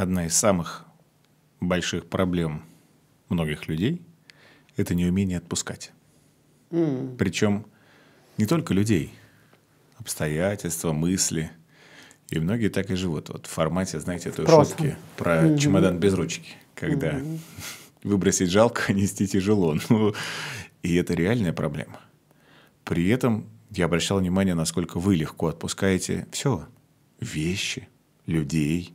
одна из самых больших проблем многих людей – это неумение отпускать. Mm. Причем не только людей, обстоятельства, мысли. И многие так и живут. Вот в формате, знаете, той Просто. шутки про mm-hmm. чемодан без ручки, когда mm-hmm. выбросить жалко, а нести тяжело. Ну, и это реальная проблема. При этом я обращал внимание, насколько вы легко отпускаете все. Вещи, людей,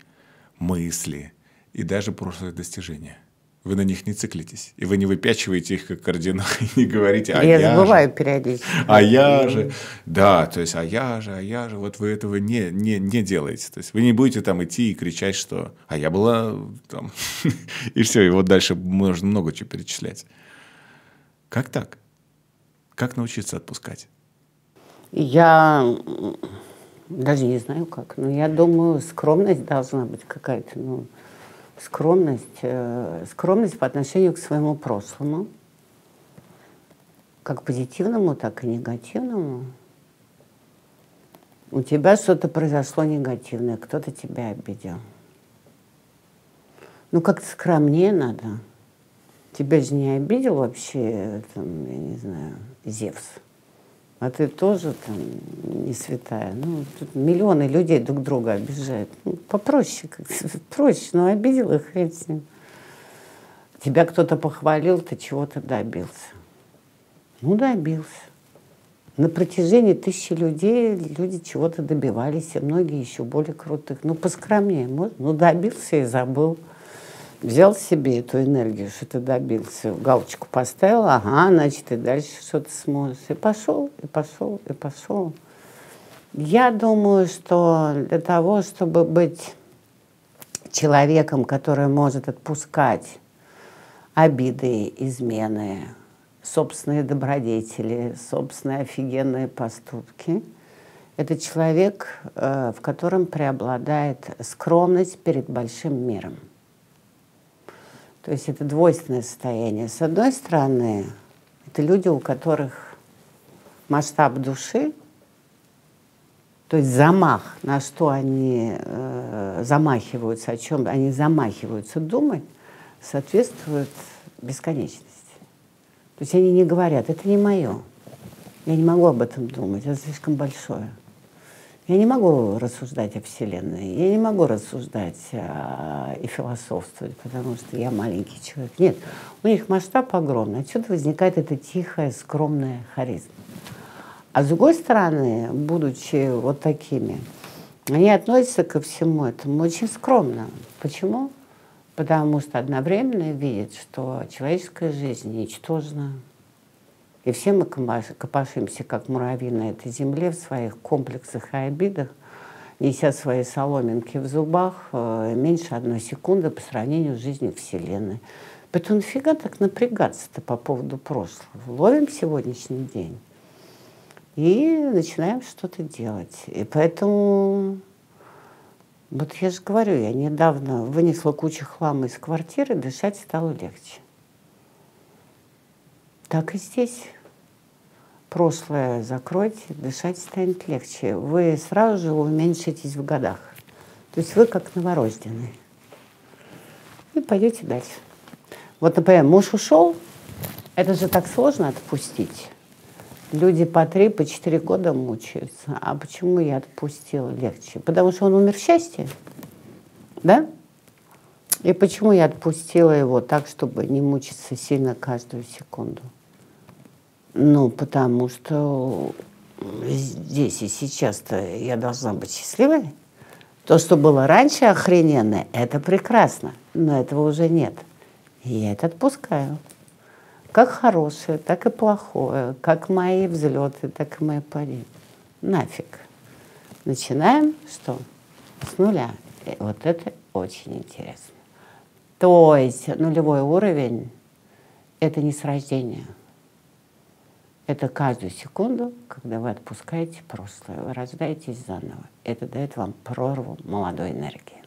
мысли и даже прошлые достижения. Вы на них не циклитесь. И вы не выпячиваете их как кардинал, и не говорите, а я, я забываю же, периодически. А я же. Да, то есть, а я же, а я же. Вот вы этого не, не, не делаете. То есть, вы не будете там идти и кричать, что а я была там. и все, и вот дальше можно много чего перечислять. Как так? Как научиться отпускать? Я даже не знаю как. Но я думаю, скромность должна быть какая-то. Ну, скромность, э, скромность по отношению к своему прошлому. Как позитивному, так и негативному. У тебя что-то произошло негативное, кто-то тебя обидел. Ну, как-то скромнее надо. Тебя же не обидел вообще, там, я не знаю, Зевс а ты тоже там не святая. Ну, тут миллионы людей друг друга обижают. Ну, попроще, как проще, но обидел их хрен с ним. Тебя кто-то похвалил, ты чего-то добился. Ну, добился. На протяжении тысячи людей люди чего-то добивались, и многие еще более крутых. Ну, поскромнее. Ну, добился и забыл взял себе эту энергию, что ты добился, галочку поставил, ага, значит, и дальше что-то сможешь. И пошел, и пошел, и пошел. Я думаю, что для того, чтобы быть человеком, который может отпускать обиды, измены, собственные добродетели, собственные офигенные поступки, это человек, э, в котором преобладает скромность перед большим миром. То есть это двойственное состояние. С одной стороны, это люди, у которых масштаб души, то есть замах, на что они э, замахиваются, о чем они замахиваются думать, соответствует бесконечности. То есть они не говорят, это не мое, я не могу об этом думать, это слишком большое. Я не могу рассуждать о Вселенной, я не могу рассуждать а, и философствовать, потому что я маленький человек. Нет, у них масштаб огромный. Отсюда возникает эта тихая, скромная харизма. А с другой стороны, будучи вот такими, они относятся ко всему этому очень скромно. Почему? Потому что одновременно видят, что человеческая жизнь ничтожна, и все мы копошимся, как муравьи на этой земле, в своих комплексах и обидах, неся свои соломинки в зубах, э, меньше одной секунды по сравнению с жизнью Вселенной. Поэтому нафига так напрягаться-то по поводу прошлого? Ловим сегодняшний день и начинаем что-то делать. И поэтому, вот я же говорю, я недавно вынесла кучу хлама из квартиры, дышать стало легче. Так и здесь прошлое закройте, дышать станет легче. Вы сразу же уменьшитесь в годах. То есть вы как новорожденные. И пойдете дальше. Вот, например, муж ушел, это же так сложно отпустить. Люди по три, по четыре года мучаются. А почему я отпустила легче? Потому что он умер в счастье. Да? И почему я отпустила его так, чтобы не мучиться сильно каждую секунду? Ну, потому что здесь и сейчас-то я должна быть счастливой. То, что было раньше охрененное, это прекрасно, но этого уже нет. И я это отпускаю. Как хорошее, так и плохое, как мои взлеты, так и мои падения. Нафиг. Начинаем что? С нуля. И вот это очень интересно. То есть нулевой уровень – это не с рождения – это каждую секунду, когда вы отпускаете прошлое, вы рождаетесь заново. Это дает вам прорву молодой энергии.